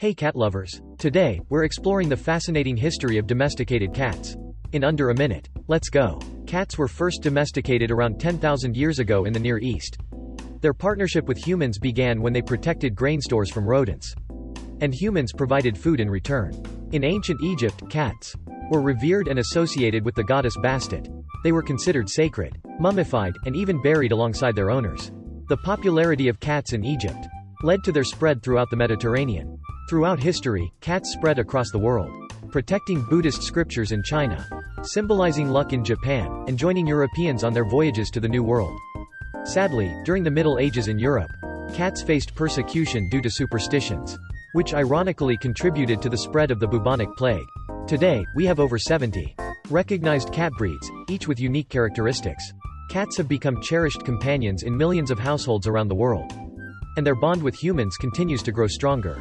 Hey cat lovers! Today, we're exploring the fascinating history of domesticated cats. In under a minute. Let's go. Cats were first domesticated around 10,000 years ago in the Near East. Their partnership with humans began when they protected grain stores from rodents. And humans provided food in return. In ancient Egypt, cats were revered and associated with the goddess Bastet. They were considered sacred, mummified, and even buried alongside their owners. The popularity of cats in Egypt led to their spread throughout the Mediterranean. Throughout history, cats spread across the world, protecting Buddhist scriptures in China, symbolizing luck in Japan, and joining Europeans on their voyages to the New World. Sadly, during the Middle Ages in Europe, cats faced persecution due to superstitions, which ironically contributed to the spread of the bubonic plague. Today, we have over 70 recognized cat breeds, each with unique characteristics. Cats have become cherished companions in millions of households around the world. And their bond with humans continues to grow stronger.